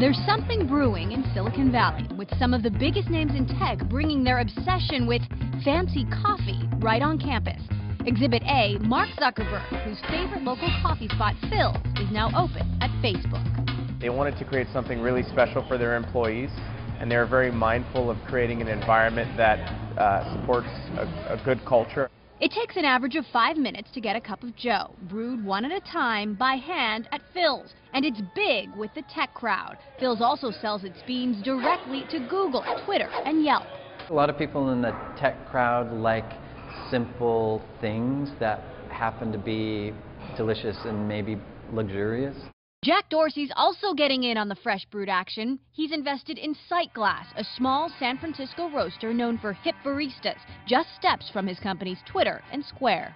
There's something brewing in Silicon Valley, with some of the biggest names in tech bringing their obsession with fancy coffee right on campus. Exhibit A, Mark Zuckerberg, whose favorite local coffee spot, Philz, is now open at Facebook. They wanted to create something really special for their employees, and they're very mindful of creating an environment that uh, supports a, a good culture. It takes an average of five minutes to get a cup of joe, brewed one at a time by hand at Philz. And it's big with the tech crowd. Philz also sells its beans directly to Google, Twitter, and Yelp. A lot of people in the tech crowd like simple things that happen to be delicious and maybe luxurious. Jack Dorsey's also getting in on the fresh brewed action. He's invested in Sightglass, a small San Francisco roaster known for hip baristas, just steps from his company's Twitter and Square.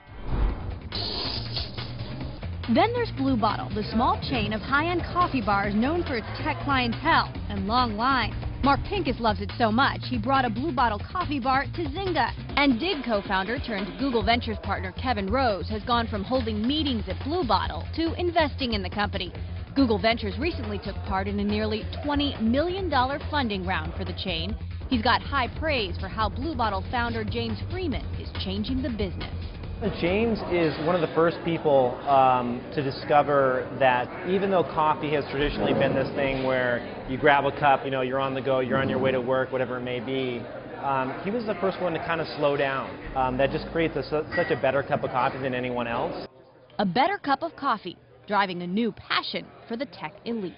Then there's Blue Bottle, the small chain of high-end coffee bars known for its tech clientele and long lines. Mark Pincus loves it so much, he brought a Blue Bottle coffee bar to Zynga. And Digg co-founder turned Google Ventures partner Kevin Rose has gone from holding meetings at Blue Bottle to investing in the company. Google Ventures recently took part in a nearly $20 million funding round for the chain. He's got high praise for how Blue Bottle founder James Freeman is changing the business. James is one of the first people um, to discover that even though coffee has traditionally been this thing where you grab a cup, you know, you're on the go, you're on your way to work, whatever it may be, um, he was the first one to kind of slow down. Um, that just creates a, such a better cup of coffee than anyone else. A better cup of coffee, driving a new passion for the tech elite.